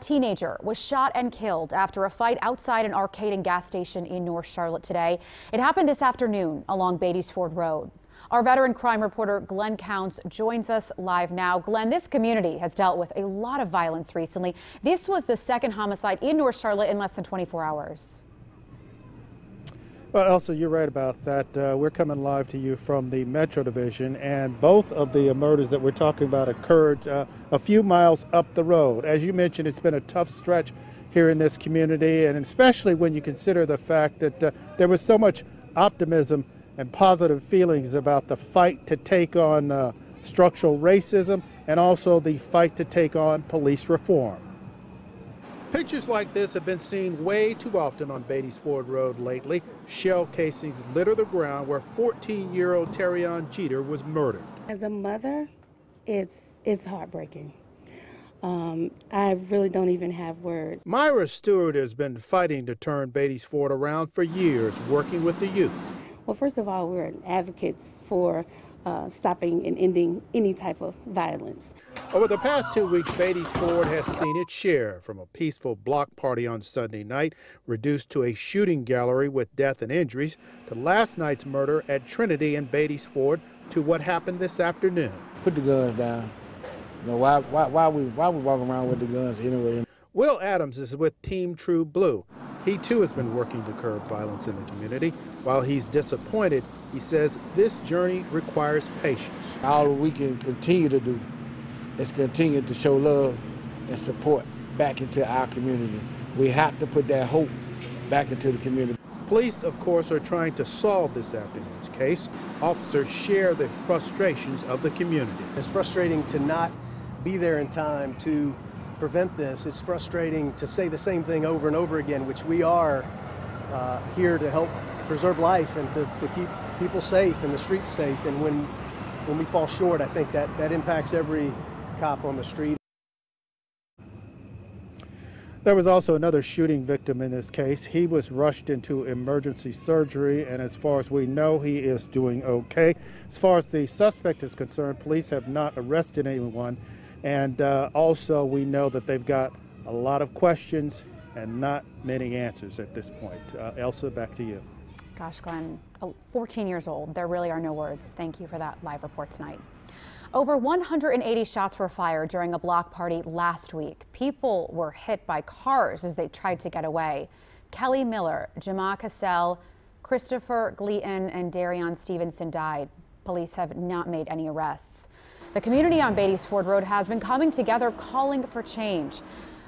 teenager was shot and killed after a fight outside an arcade and gas station in North Charlotte today. It happened this afternoon along Beatties Ford Road. Our veteran crime reporter Glenn Counts joins us live now. Glenn, this community has dealt with a lot of violence recently. This was the second homicide in North Charlotte in less than 24 hours. Well, Elsa, you're right about that. Uh, we're coming live to you from the Metro Division, and both of the murders that we're talking about occurred uh, a few miles up the road. As you mentioned, it's been a tough stretch here in this community, and especially when you consider the fact that uh, there was so much optimism and positive feelings about the fight to take on uh, structural racism and also the fight to take on police reform. Pictures like this have been seen way too often on Beatties Ford Road lately. Shell casings litter the ground where 14-year-old Terrion Jeter was murdered. As a mother, it's it's heartbreaking. Um, I really don't even have words. Myra Stewart has been fighting to turn Beatties Ford around for years, working with the youth. Well, first of all, we're advocates for uh, stopping and ending any type of violence. Over the past two weeks, Beatties Ford has seen its share from a peaceful block party on Sunday night, reduced to a shooting gallery with death and injuries, to last night's murder at Trinity and Beatties Ford, to what happened this afternoon. Put the guns down. You know, why, why, why, we, why we walking around with the guns anyway? Will Adams is with Team True Blue. He too has been working to curb violence in the community. While he's disappointed, he says this journey requires patience. All we can continue to do is continue to show love and support back into our community. We have to put that hope back into the community. Police, of course, are trying to solve this afternoon's case. Officers share the frustrations of the community. It's frustrating to not be there in time to prevent this. It's frustrating to say the same thing over and over again, which we are uh, here to help preserve life and to, to keep people safe and the streets safe. And when, when we fall short, I think that, that impacts every cop on the street. There was also another shooting victim in this case. He was rushed into emergency surgery, and as far as we know, he is doing okay. As far as the suspect is concerned, police have not arrested anyone. And uh, also, we know that they've got a lot of questions and not many answers at this point. Uh, Elsa, back to you. Gosh, Glenn, 14 years old. There really are no words. Thank you for that live report tonight. Over 180 shots were fired during a block party last week. People were hit by cars as they tried to get away. Kelly Miller, Jamal Cassell, Christopher Gleaton, and Darion Stevenson died. Police have not made any arrests. The community on Beatties Ford Road has been coming together calling for change.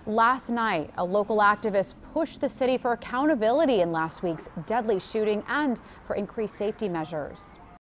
Last night, a local activist pushed the city for accountability in last week's deadly shooting and for increased safety measures.